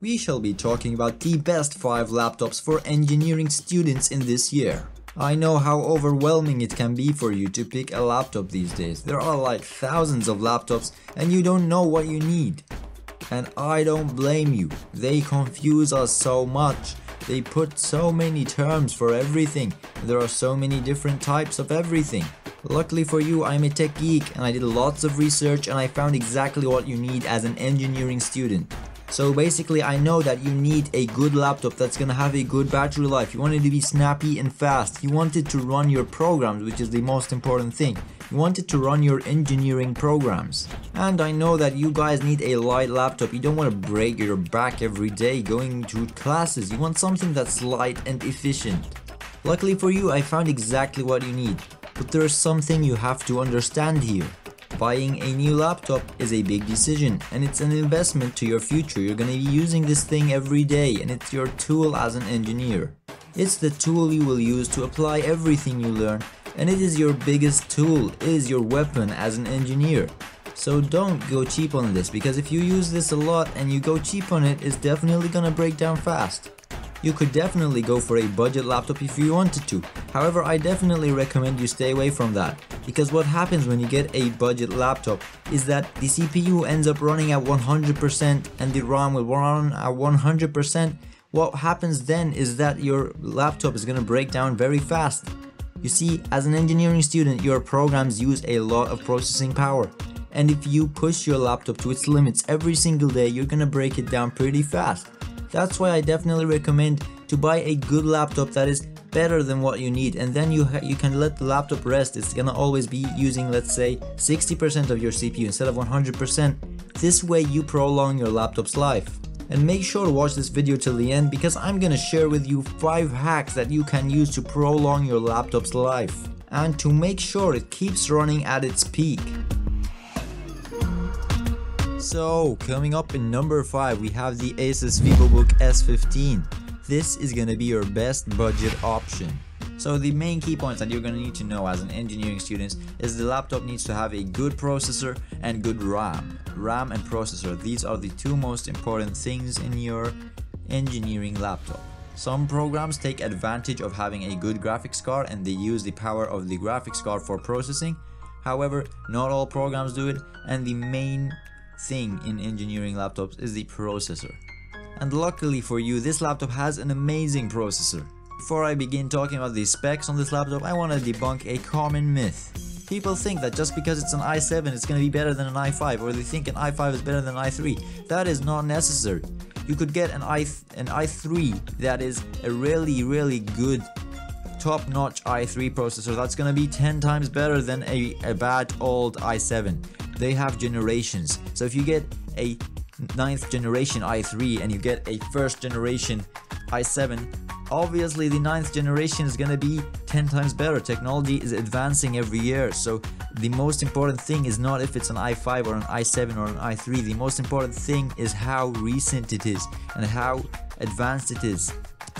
We shall be talking about the best 5 laptops for engineering students in this year. I know how overwhelming it can be for you to pick a laptop these days. There are like thousands of laptops and you don't know what you need. And I don't blame you. They confuse us so much. They put so many terms for everything. There are so many different types of everything. Luckily for you, I'm a tech geek and I did lots of research and I found exactly what you need as an engineering student. So basically I know that you need a good laptop that's gonna have a good battery life. You want it to be snappy and fast. You want it to run your programs, which is the most important thing. You want it to run your engineering programs. And I know that you guys need a light laptop. You don't want to break your back every day going to classes. You want something that's light and efficient. Luckily for you, I found exactly what you need. But there's something you have to understand here. Buying a new laptop is a big decision and it's an investment to your future. You're gonna be using this thing every day and it's your tool as an engineer. It's the tool you will use to apply everything you learn and it is your biggest tool, it is your weapon as an engineer. So don't go cheap on this because if you use this a lot and you go cheap on it, it's definitely gonna break down fast. You could definitely go for a budget laptop if you wanted to. However, I definitely recommend you stay away from that. Because what happens when you get a budget laptop is that the CPU ends up running at 100% and the RAM will run at 100%. What happens then is that your laptop is going to break down very fast. You see, as an engineering student, your programs use a lot of processing power. And if you push your laptop to its limits every single day, you're gonna break it down pretty fast. That's why I definitely recommend to buy a good laptop that is better than what you need and then you you can let the laptop rest. It's gonna always be using let's say 60% of your CPU instead of 100% this way you prolong your laptop's life. And make sure to watch this video till the end because I'm gonna share with you 5 hacks that you can use to prolong your laptop's life. And to make sure it keeps running at its peak. So, coming up in number 5, we have the Asus VivoBook S15. This is gonna be your best budget option. So the main key points that you're gonna need to know as an engineering student is the laptop needs to have a good processor and good RAM. RAM and processor, these are the two most important things in your engineering laptop. Some programs take advantage of having a good graphics card and they use the power of the graphics card for processing. However, not all programs do it and the main thing in engineering laptops is the processor. And luckily for you, this laptop has an amazing processor. Before I begin talking about the specs on this laptop, I want to debunk a common myth. People think that just because it's an i7 it's going to be better than an i5 or they think an i5 is better than an i3. That is not necessary. You could get an, i an i3 that is a really really good top-notch i3 processor that's going to be 10 times better than a, a bad old i7 they have generations. So if you get a ninth generation i3 and you get a first generation i7, obviously the ninth generation is gonna be 10 times better. Technology is advancing every year, so the most important thing is not if it's an i5 or an i7 or an i3. The most important thing is how recent it is and how advanced it is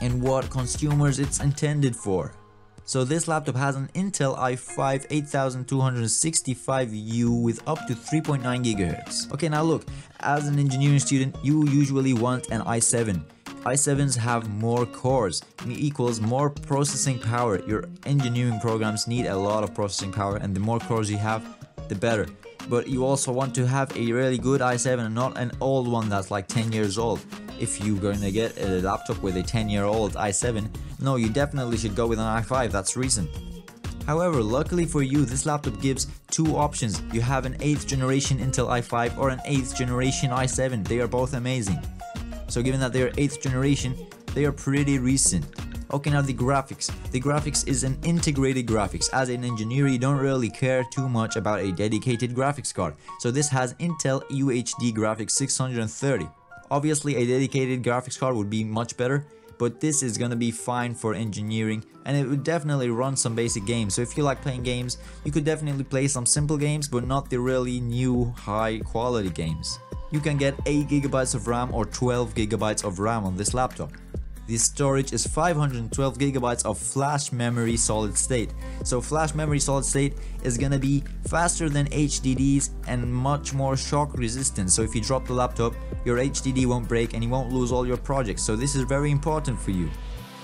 and what consumers it's intended for. So this laptop has an Intel i5 8265U with up to 3.9 GHz. Okay, now look, as an engineering student, you usually want an i7. i7s have more cores, equals more processing power. Your engineering programs need a lot of processing power and the more cores you have, the better. But you also want to have a really good i7 and not an old one that's like 10 years old if you're going to get a laptop with a 10 year old i7, no, you definitely should go with an i5, that's recent. However, luckily for you, this laptop gives two options. You have an 8th generation Intel i5 or an 8th generation i7, they are both amazing. So given that they are 8th generation, they are pretty recent. Okay, now the graphics. The graphics is an integrated graphics. As an engineer, you don't really care too much about a dedicated graphics card. So this has Intel UHD Graphics 630. Obviously a dedicated graphics card would be much better, but this is gonna be fine for engineering and it would definitely run some basic games. So if you like playing games, you could definitely play some simple games, but not the really new high quality games. You can get 8GB of RAM or 12GB of RAM on this laptop. The storage is 512 gigabytes of flash memory solid state. So flash memory solid state is gonna be faster than HDDs and much more shock resistant. So if you drop the laptop, your HDD won't break and you won't lose all your projects, so this is very important for you.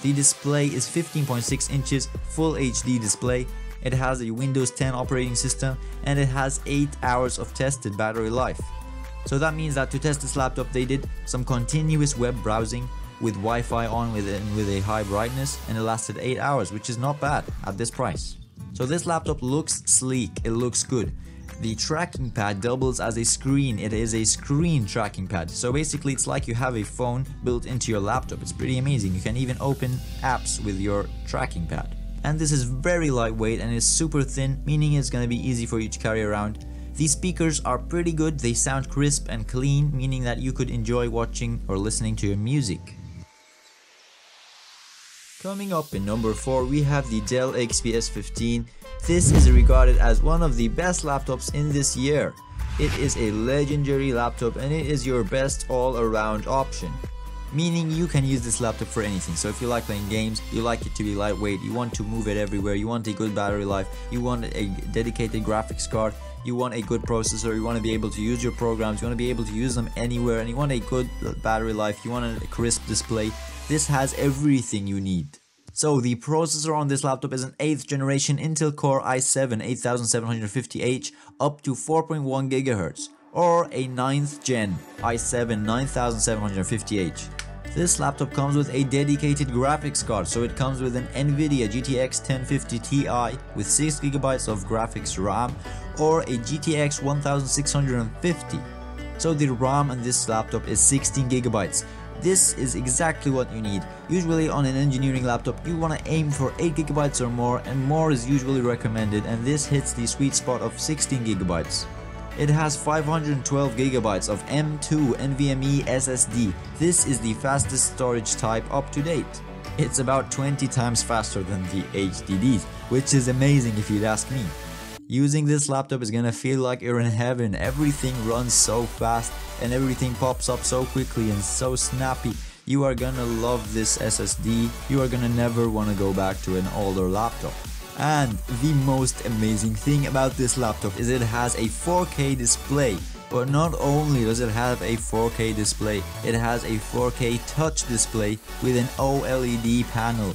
The display is 15.6 inches, full HD display, it has a Windows 10 operating system and it has 8 hours of tested battery life. So that means that to test this laptop they did some continuous web browsing with Wi-Fi on with, it, with a high brightness and it lasted 8 hours which is not bad at this price. So this laptop looks sleek, it looks good. The tracking pad doubles as a screen, it is a screen tracking pad. So basically it's like you have a phone built into your laptop, it's pretty amazing. You can even open apps with your tracking pad. And this is very lightweight and is super thin, meaning it's gonna be easy for you to carry around. These speakers are pretty good, they sound crisp and clean, meaning that you could enjoy watching or listening to your music. Coming up in number 4 we have the Dell XPS 15. This is regarded as one of the best laptops in this year. It is a legendary laptop and it is your best all-around option. Meaning you can use this laptop for anything. So if you like playing games, you like it to be lightweight, you want to move it everywhere, you want a good battery life, you want a dedicated graphics card, you want a good processor, you want to be able to use your programs, you want to be able to use them anywhere, and you want a good battery life, you want a crisp display, this has everything you need. So the processor on this laptop is an 8th generation Intel Core i7 8750H up to 4.1 GHz or a 9th gen i7 9750H. This laptop comes with a dedicated graphics card, so it comes with an Nvidia GTX 1050 Ti with 6GB of graphics RAM or a GTX 1650. So the RAM on this laptop is 16GB. This is exactly what you need. Usually on an engineering laptop you want to aim for 8GB or more and more is usually recommended and this hits the sweet spot of 16GB. It has 512 gigabytes of M2 NVMe SSD. This is the fastest storage type up to date. It's about 20 times faster than the HDDs, which is amazing if you'd ask me. Using this laptop is gonna feel like you're in heaven. Everything runs so fast and everything pops up so quickly and so snappy. You are gonna love this SSD. You are gonna never wanna go back to an older laptop. And the most amazing thing about this laptop is it has a 4K display. But not only does it have a 4K display, it has a 4K touch display with an OLED panel.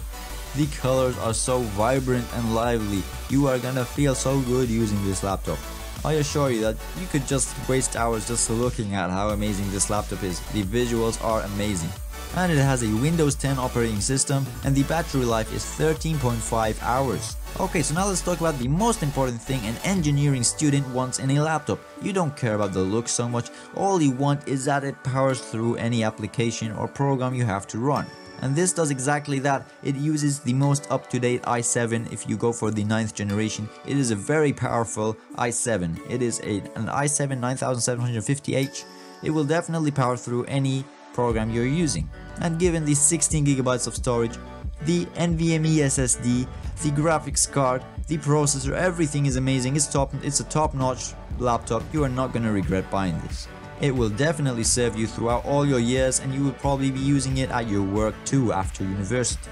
The colors are so vibrant and lively, you are gonna feel so good using this laptop. I assure you that you could just waste hours just looking at how amazing this laptop is. The visuals are amazing. And it has a Windows 10 operating system and the battery life is 13.5 hours. Okay, so now let's talk about the most important thing an engineering student wants in a laptop. You don't care about the look so much, all you want is that it powers through any application or program you have to run. And this does exactly that. It uses the most up-to-date i7 if you go for the 9th generation. It is a very powerful i7. It is a, an i7 9750H. It will definitely power through any program you're using. And given the 16GB of storage, the NVMe SSD, the graphics card, the processor, everything is amazing. It's top it's a top-notch laptop. You are not gonna regret buying this. It will definitely serve you throughout all your years and you will probably be using it at your work too after university.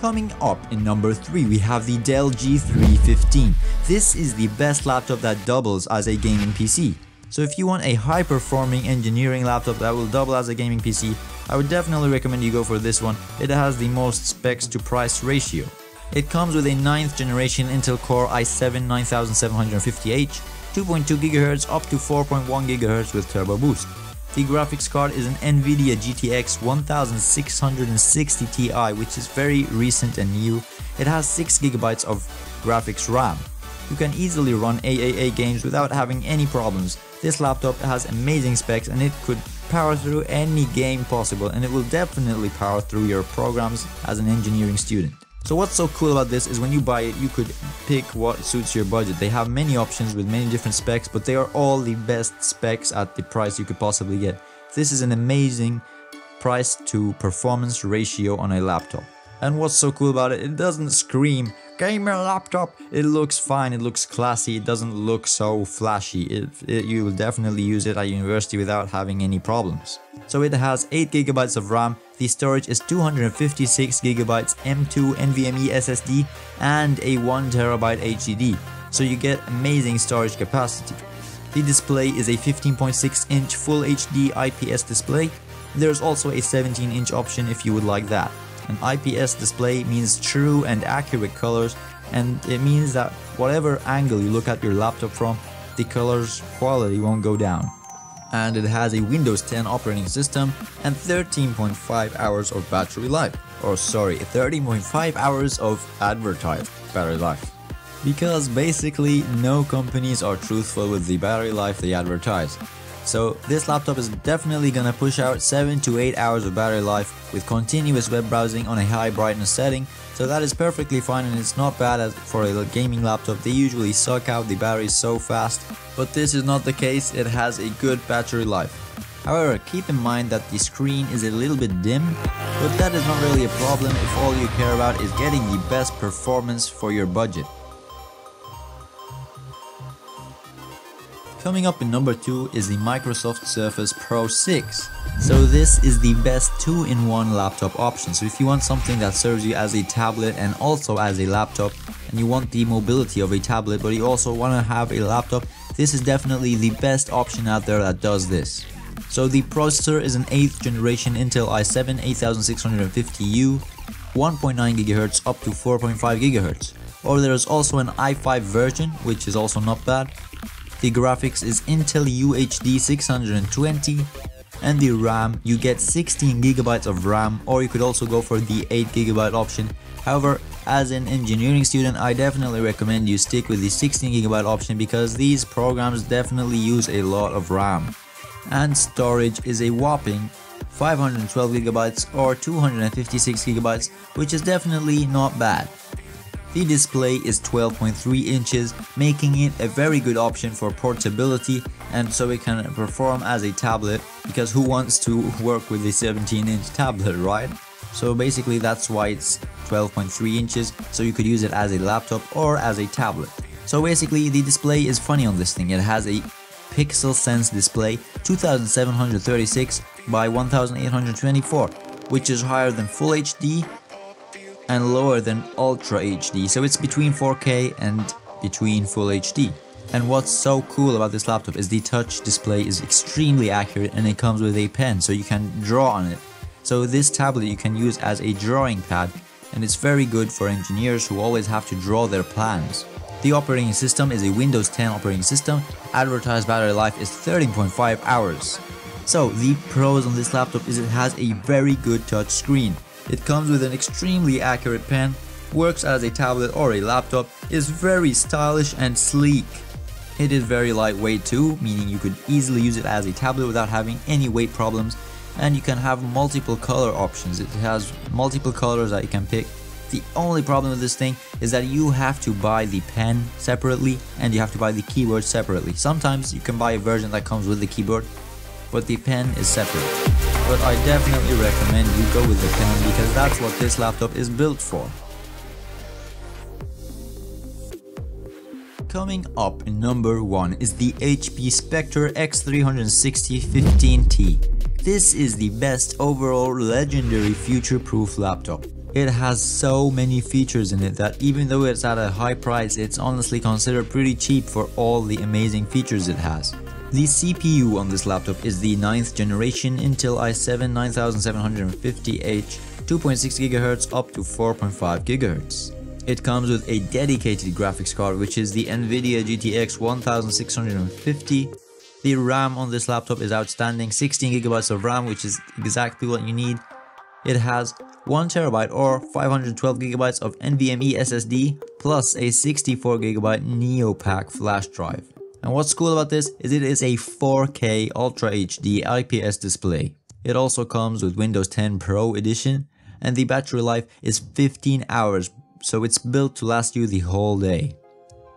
Coming up in number 3 we have the Dell G3 15. This is the best laptop that doubles as a gaming PC. So if you want a high performing engineering laptop that will double as a gaming PC, I would definitely recommend you go for this one. It has the most specs to price ratio. It comes with a 9th generation Intel Core i7 9750H, 2.2 GHz up to 4.1 GHz with Turbo Boost. The graphics card is an Nvidia GTX 1660 Ti which is very recent and new. It has 6GB of graphics RAM. You can easily run AAA games without having any problems. This laptop has amazing specs and it could power through any game possible and it will definitely power through your programs as an engineering student. So what's so cool about this is when you buy it, you could pick what suits your budget. They have many options with many different specs, but they are all the best specs at the price you could possibly get. This is an amazing price to performance ratio on a laptop. And what's so cool about it, it doesn't scream gamer laptop. It looks fine, it looks classy, it doesn't look so flashy. It, it, you will definitely use it at university without having any problems. So it has 8GB of RAM, the storage is 256GB M2 NVMe SSD and a 1TB HDD. so you get amazing storage capacity. The display is a 15.6 inch Full HD IPS display. There's also a 17 inch option if you would like that. An IPS display means true and accurate colors and it means that whatever angle you look at your laptop from, the colors quality won't go down. And it has a Windows 10 operating system and 13.5 hours of battery life. Or sorry, 13.5 hours of advertised battery life. Because basically no companies are truthful with the battery life they advertise. So this laptop is definitely gonna push out 7 to 8 hours of battery life with continuous web browsing on a high brightness setting so that is perfectly fine and it's not bad as for a gaming laptop they usually suck out the batteries so fast but this is not the case it has a good battery life. However, keep in mind that the screen is a little bit dim, but that is not really a problem if all you care about is getting the best performance for your budget. Coming up in number 2 is the Microsoft Surface Pro 6. So this is the best 2-in-1 laptop option. So if you want something that serves you as a tablet and also as a laptop and you want the mobility of a tablet but you also want to have a laptop, this is definitely the best option out there that does this. So the processor is an 8th generation Intel i7 8650U, 1.9 GHz up to 4.5 GHz. Or there is also an i5 version which is also not bad the graphics is Intel UHD 620 and the RAM you get 16GB of RAM or you could also go for the 8GB option. However, as an engineering student, I definitely recommend you stick with the 16GB option because these programs definitely use a lot of RAM. And storage is a whopping 512GB or 256GB which is definitely not bad. The display is 12.3 inches, making it a very good option for portability and so it can perform as a tablet because who wants to work with a 17 inch tablet, right? So basically that's why it's 12.3 inches, so you could use it as a laptop or as a tablet. So basically the display is funny on this thing, it has a Pixel Sense display 2736 by 1824 which is higher than Full HD and lower than Ultra HD, so it's between 4K and between Full HD. And what's so cool about this laptop is the touch display is extremely accurate and it comes with a pen so you can draw on it. So this tablet you can use as a drawing pad and it's very good for engineers who always have to draw their plans. The operating system is a Windows 10 operating system, advertised battery life is 13.5 hours. So the pros on this laptop is it has a very good touch screen. It comes with an extremely accurate pen, works as a tablet or a laptop, is very stylish and sleek. It is very lightweight too, meaning you could easily use it as a tablet without having any weight problems and you can have multiple color options. It has multiple colors that you can pick. The only problem with this thing is that you have to buy the pen separately and you have to buy the keyboard separately. Sometimes you can buy a version that comes with the keyboard, but the pen is separate but I definitely recommend you go with the pen because that's what this laptop is built for. Coming up in number 1 is the HP Spectre X360 15T. This is the best overall legendary future-proof laptop. It has so many features in it that even though it's at a high price, it's honestly considered pretty cheap for all the amazing features it has. The CPU on this laptop is the 9th generation Intel i7 9750H 2.6 GHz up to 4.5 GHz. It comes with a dedicated graphics card which is the Nvidia GTX 1650. The RAM on this laptop is outstanding, 16GB of RAM which is exactly what you need. It has 1TB or 512GB of NVMe SSD plus a 64GB NeoPAC flash drive. And what's cool about this is it is a 4K Ultra HD IPS display. It also comes with Windows 10 Pro edition and the battery life is 15 hours so it's built to last you the whole day.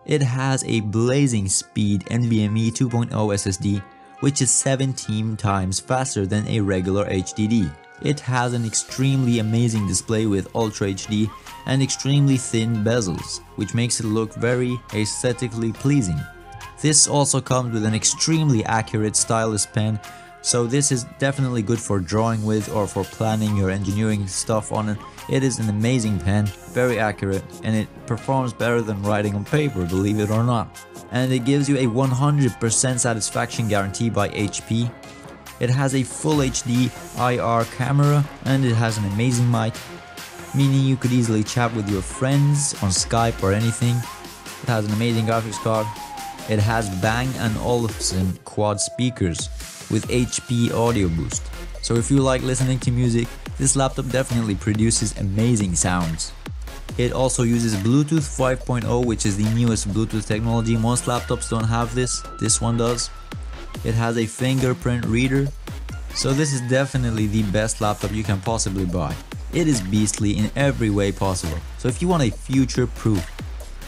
It has a blazing speed NVMe 2.0 SSD which is 17 times faster than a regular HDD. It has an extremely amazing display with Ultra HD and extremely thin bezels, which makes it look very aesthetically pleasing. This also comes with an extremely accurate stylus pen So this is definitely good for drawing with or for planning your engineering stuff on it. It is an amazing pen, very accurate, and it performs better than writing on paper, believe it or not. And it gives you a 100% satisfaction guarantee by HP. It has a full HD IR camera and it has an amazing mic, meaning you could easily chat with your friends on Skype or anything. It has an amazing graphics card. It has Bang & Olufsen quad speakers with HP audio boost. So if you like listening to music, this laptop definitely produces amazing sounds. It also uses Bluetooth 5.0 which is the newest Bluetooth technology. Most laptops don't have this, this one does. It has a fingerprint reader. So this is definitely the best laptop you can possibly buy. It is beastly in every way possible. So if you want a future-proof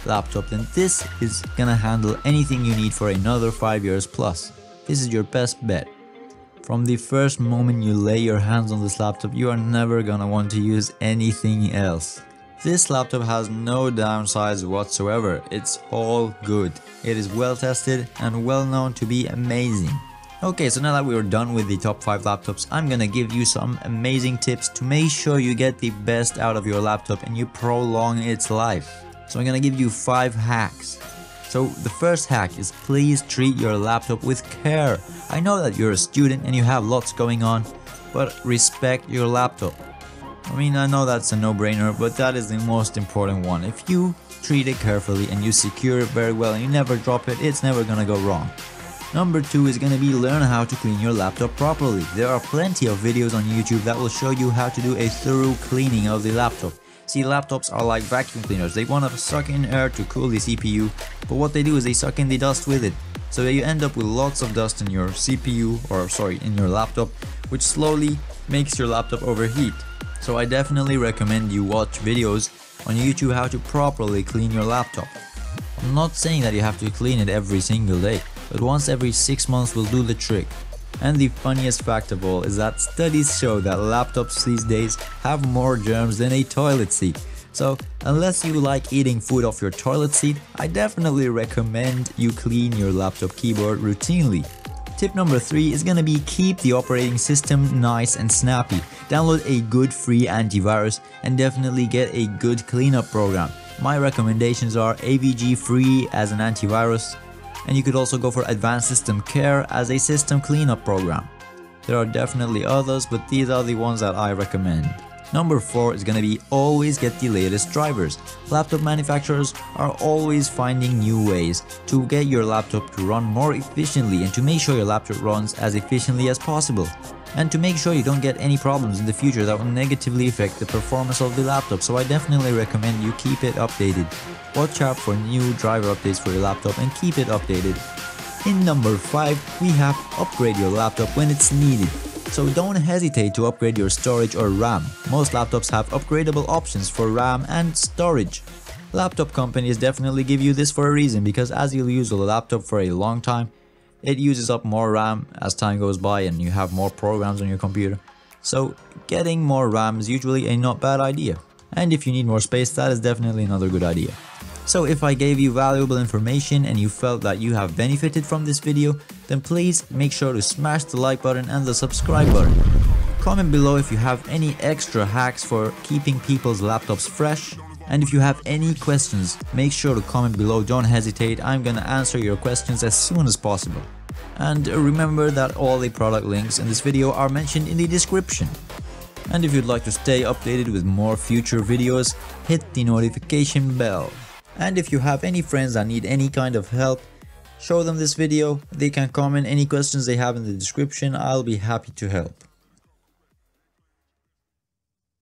laptop then this is gonna handle anything you need for another 5 years plus. This is your best bet. From the first moment you lay your hands on this laptop, you are never gonna want to use anything else. This laptop has no downsides whatsoever, it's all good. It is well tested and well known to be amazing. Okay, so now that we are done with the top 5 laptops, I'm gonna give you some amazing tips to make sure you get the best out of your laptop and you prolong its life. So I'm gonna give you 5 hacks so the first hack is please treat your laptop with care. I know that you're a student and you have lots going on, but respect your laptop. I mean, I know that's a no-brainer, but that is the most important one. If you treat it carefully and you secure it very well and you never drop it, it's never gonna go wrong. Number 2 is gonna be learn how to clean your laptop properly. There are plenty of videos on YouTube that will show you how to do a thorough cleaning of the laptop. See, laptops are like vacuum cleaners. They want to suck in air to cool the CPU, but what they do is they suck in the dust with it. So you end up with lots of dust in your CPU, or sorry, in your laptop, which slowly makes your laptop overheat. So I definitely recommend you watch videos on YouTube how to properly clean your laptop. I'm not saying that you have to clean it every single day, but once every 6 months will do the trick. And the funniest fact of all is that studies show that laptops these days have more germs than a toilet seat. So, unless you like eating food off your toilet seat, I definitely recommend you clean your laptop keyboard routinely. Tip number 3 is gonna be keep the operating system nice and snappy. Download a good free antivirus and definitely get a good cleanup program. My recommendations are AVG Free as an antivirus, and you could also go for Advanced System Care as a system cleanup program. There are definitely others, but these are the ones that I recommend. Number 4 is gonna be always get the latest drivers. Laptop manufacturers are always finding new ways to get your laptop to run more efficiently and to make sure your laptop runs as efficiently as possible and to make sure you don't get any problems in the future that will negatively affect the performance of the laptop so I definitely recommend you keep it updated. Watch out for new driver updates for your laptop and keep it updated. In number 5 we have upgrade your laptop when it's needed. So don't hesitate to upgrade your storage or RAM. Most laptops have upgradable options for RAM and storage. Laptop companies definitely give you this for a reason because as you'll use a laptop for a long time, it uses up more RAM as time goes by and you have more programs on your computer. So getting more RAM is usually a not bad idea. And if you need more space, that is definitely another good idea. So if I gave you valuable information and you felt that you have benefited from this video, then please make sure to smash the like button and the subscribe button. Comment below if you have any extra hacks for keeping people's laptops fresh. And if you have any questions, make sure to comment below, don't hesitate, I'm gonna answer your questions as soon as possible. And remember that all the product links in this video are mentioned in the description. And if you'd like to stay updated with more future videos, hit the notification bell. And if you have any friends that need any kind of help, show them this video, they can comment any questions they have in the description, I'll be happy to help.